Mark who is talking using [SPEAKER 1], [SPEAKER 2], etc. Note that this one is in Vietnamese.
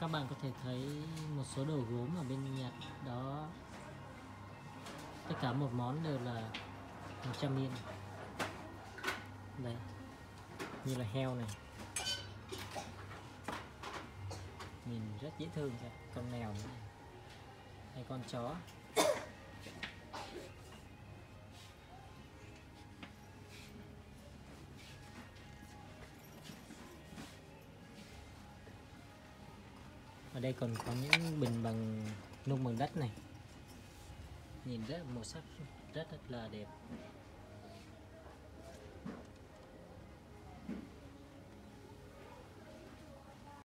[SPEAKER 1] các bạn có thể thấy một số đồ gốm ở bên Nhật đó. Tất cả một món đều là 100 yên. Đây, như là heo này. Nhìn rất dễ thương kìa, con mèo nữa này. hay con chó. Ở đây còn có những bình bằng nung bằng đất này. Nhìn rất màu sắc rất rất là đẹp.